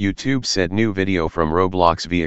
YouTube said new video from Roblox via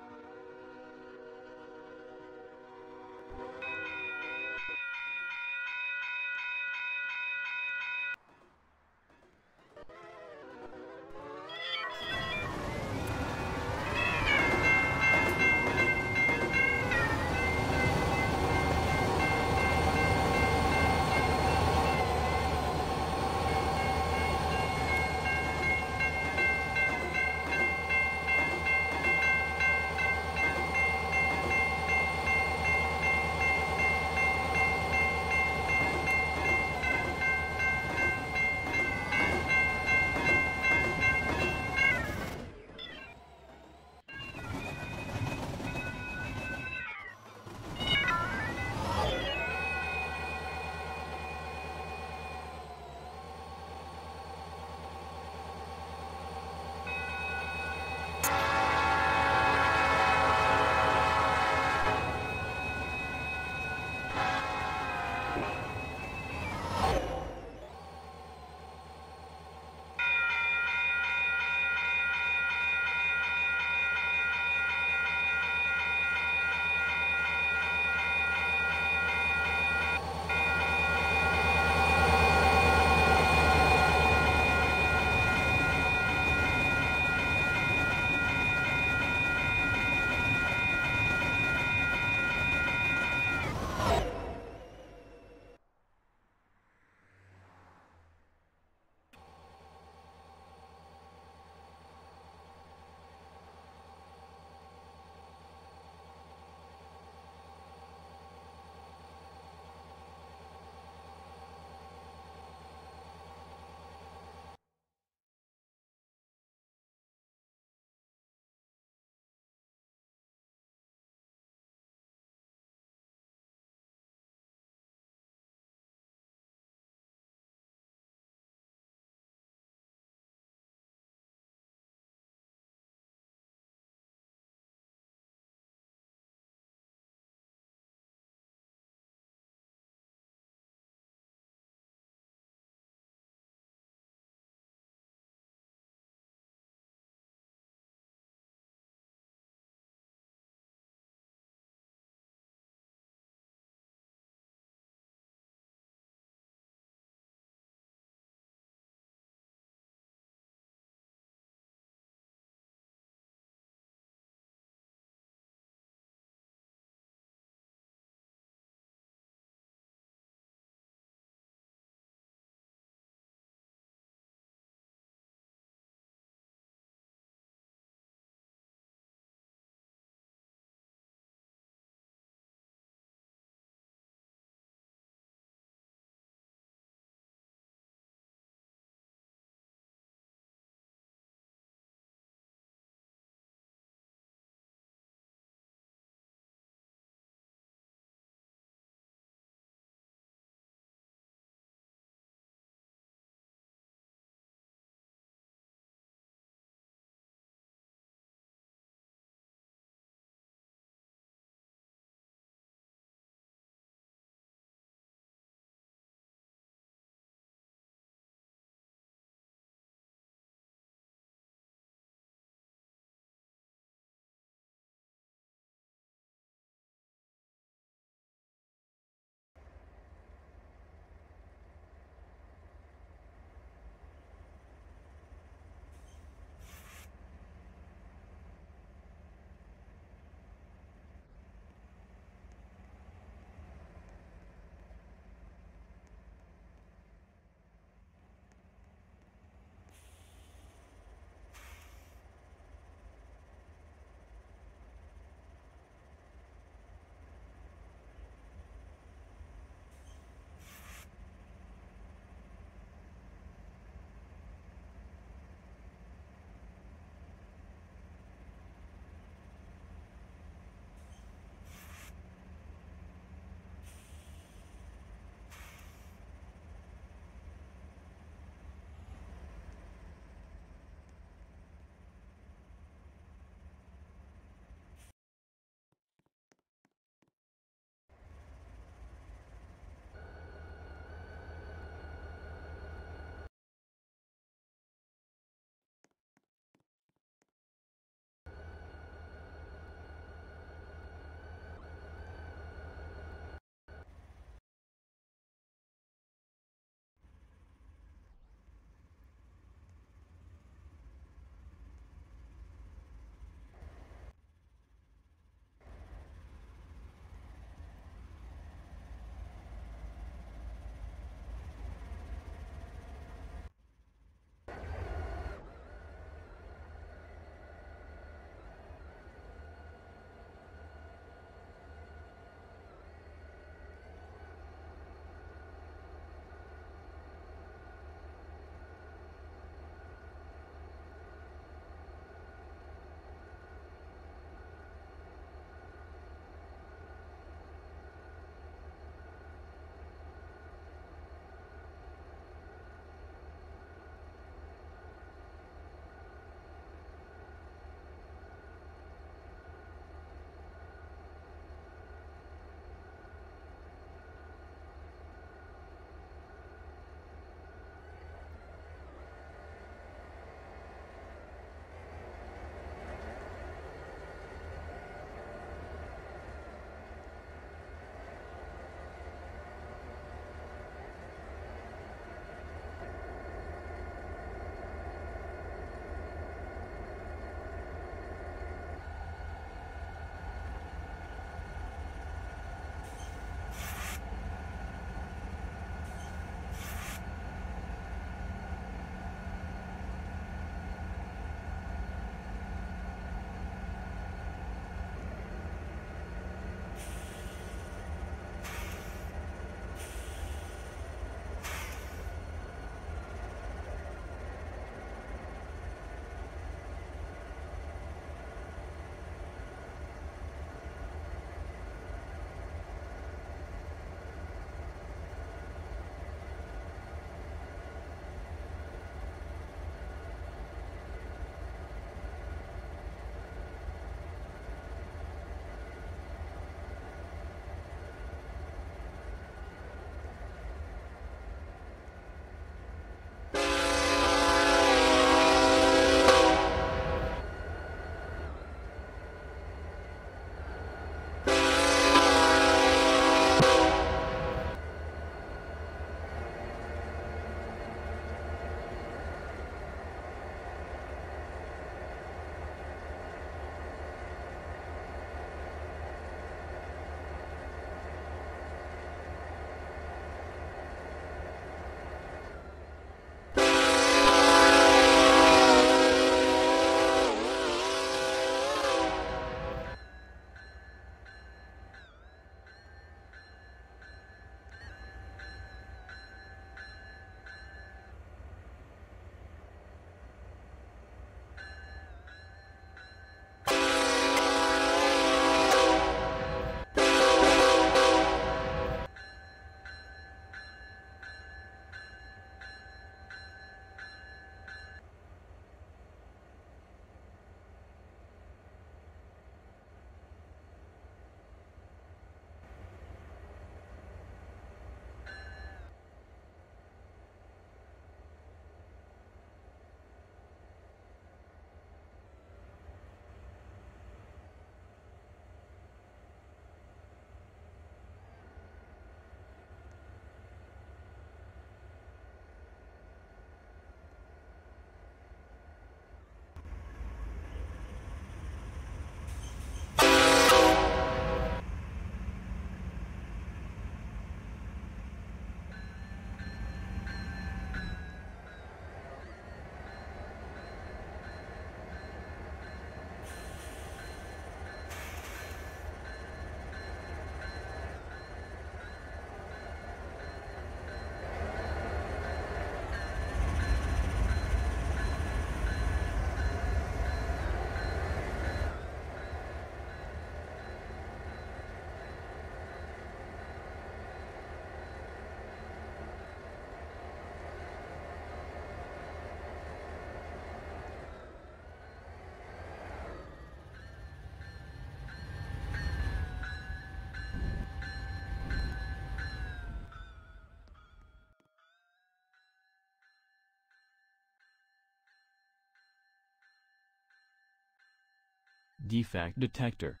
Defect detector.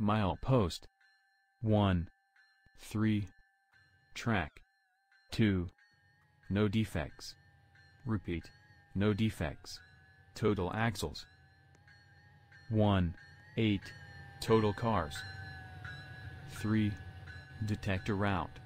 Milepost. 1. 3. Track. 2. No defects. Repeat. No defects. Total axles. 1. 8. Total cars. 3. Detector route.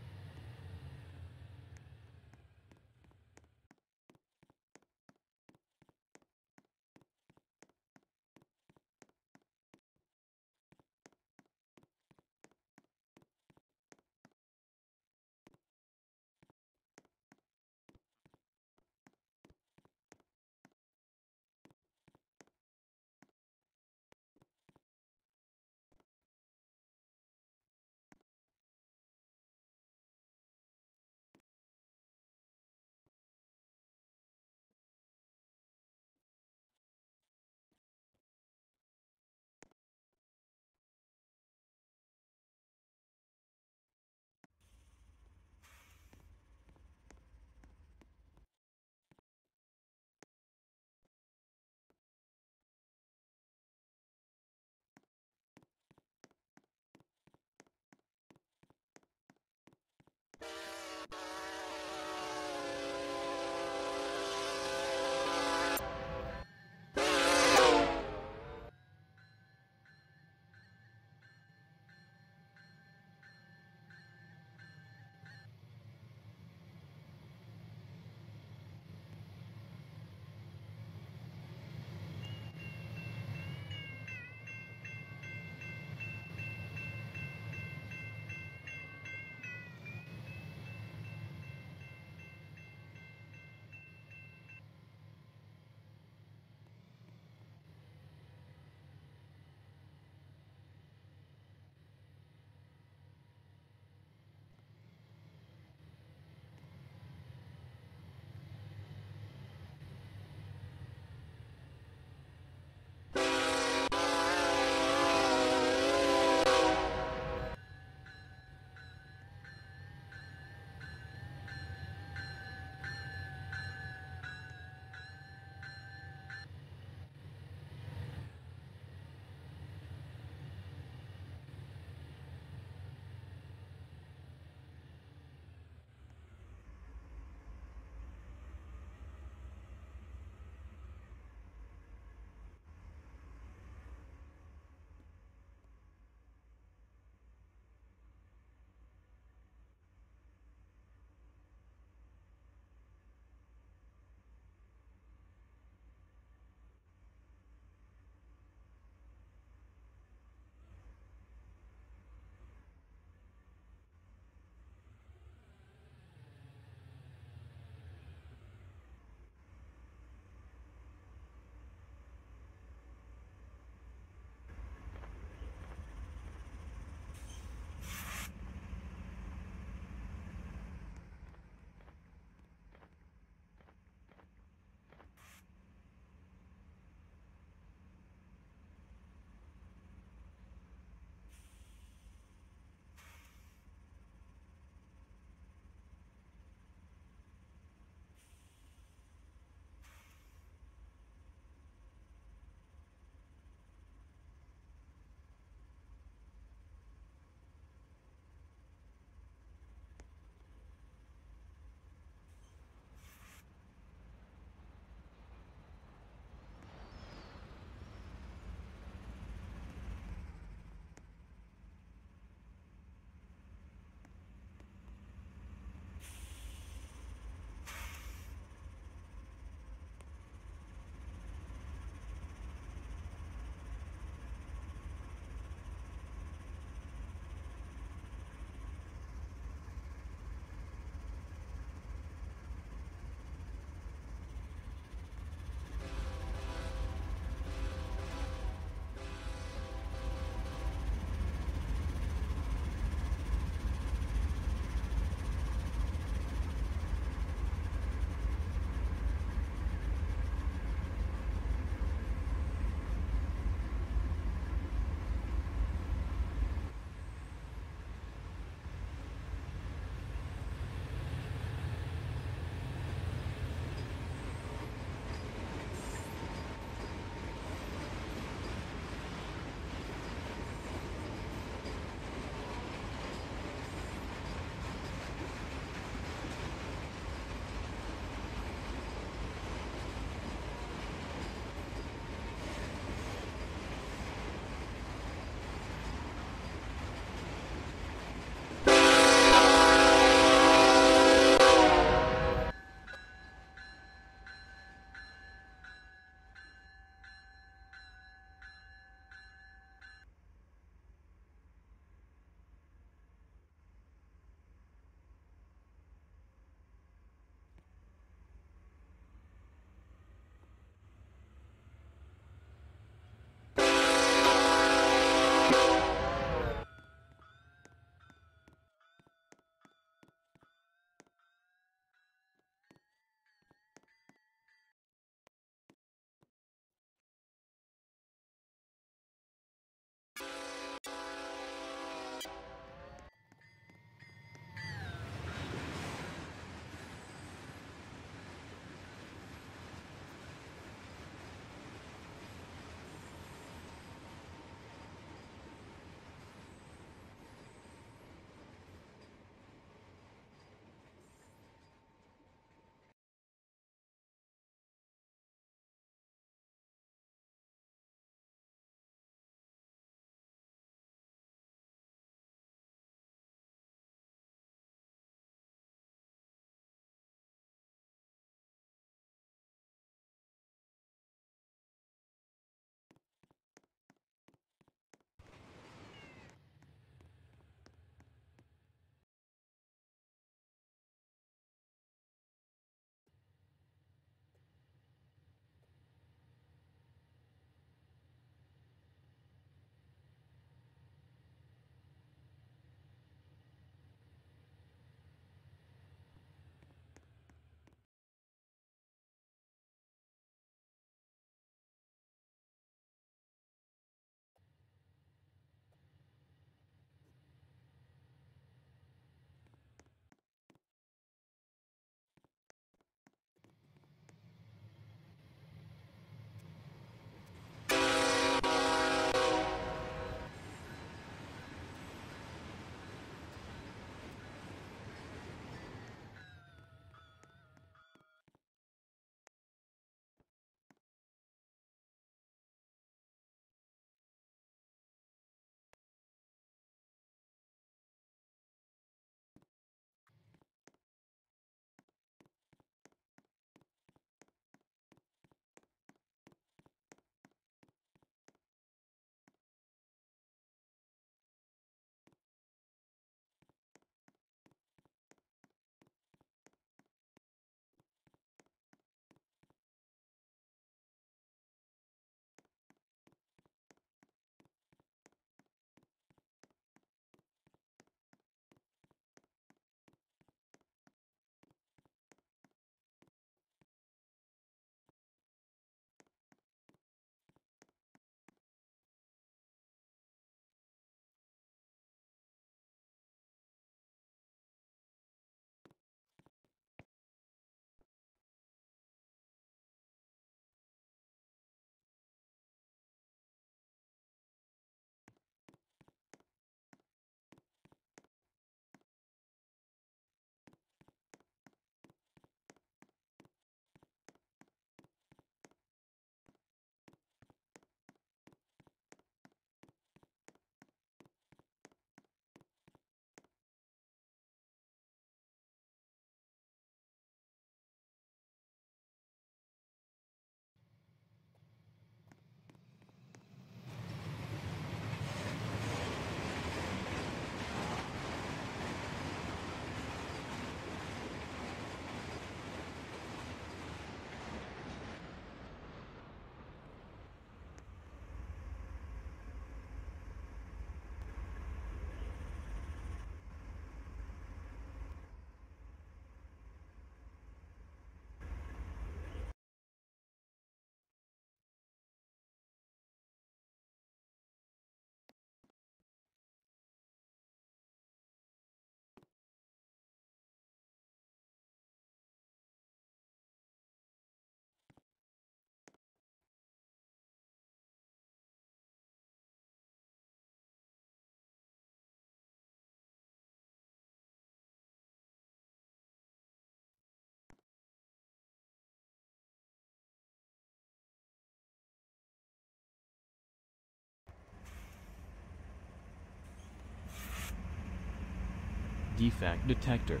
Defect detector.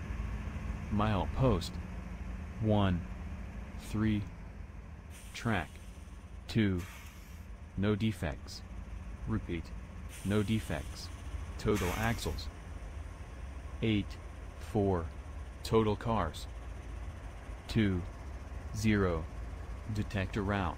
Mile post 1. 3. Track. 2. No defects. Repeat. No defects. Total axles. 8. 4. Total cars. 2. 0. Detector route.